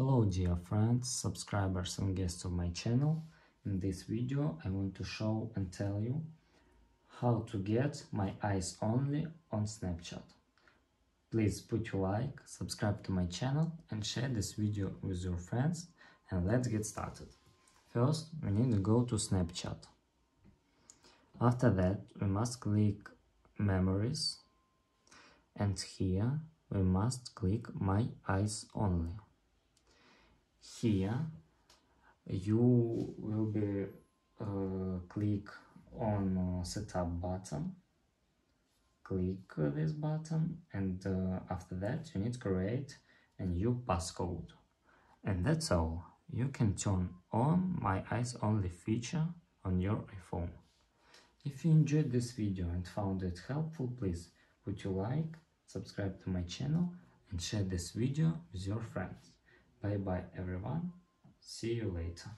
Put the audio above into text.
Hello dear friends, subscribers and guests of my channel. In this video I want to show and tell you how to get my eyes only on Snapchat. Please put your like, subscribe to my channel and share this video with your friends and let's get started. First we need to go to Snapchat. After that we must click memories and here we must click my eyes only here. You will be uh, click on uh, setup button. Click this button and uh, after that you need to create a new passcode. And that's all. You can turn on my eyes only feature on your iphone. If you enjoyed this video and found it helpful please put your like subscribe to my channel and share this video with your friends Bye bye everyone. See you later.